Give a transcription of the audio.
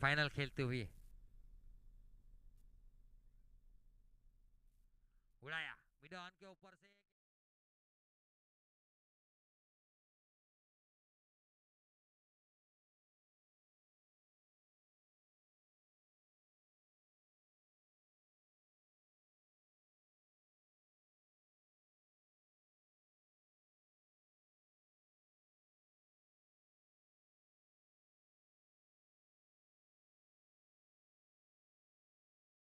Final खेलते हुए। उड़ाया। मिडन के ऊपर से